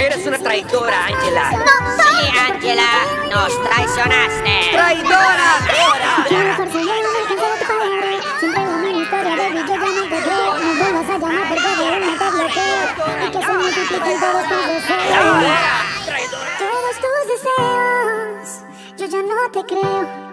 Eres una traidora, Ángela. No. Sí, Ángela, nos traicionaste. ¡Traidora! ¡Traidora! ¡Traidora! Tus deseos, yo ya no te creo.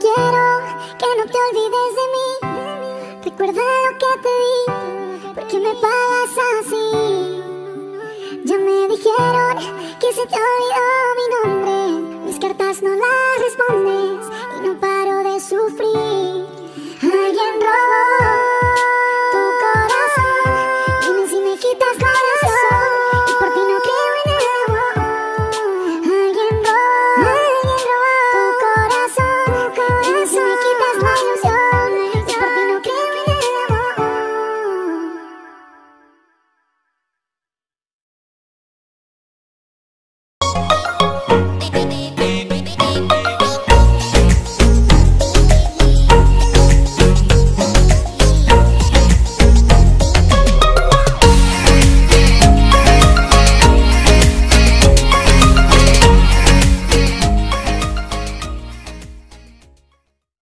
quiero que no te olvides de mí. Recuerda lo que te di, porque me pagas así. Ya me dijeron que se te olvidó.